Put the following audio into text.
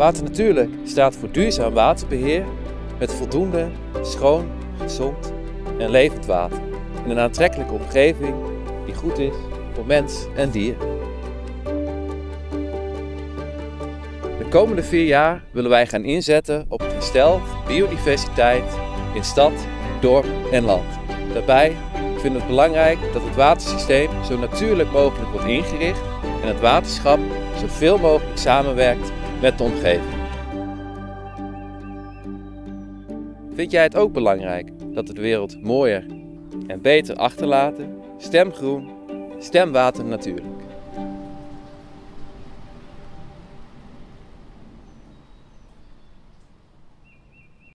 Water Natuurlijk staat voor duurzaam waterbeheer met voldoende, schoon, gezond en levend water. In een aantrekkelijke omgeving die goed is voor mens en dier. De komende vier jaar willen wij gaan inzetten op het herstel van biodiversiteit in stad, dorp en land. Daarbij vinden we het belangrijk dat het watersysteem zo natuurlijk mogelijk wordt ingericht en het waterschap zoveel mogelijk samenwerkt met de omgeving. Vind jij het ook belangrijk dat we de wereld mooier en beter achterlaten? Stem groen, stem water natuurlijk.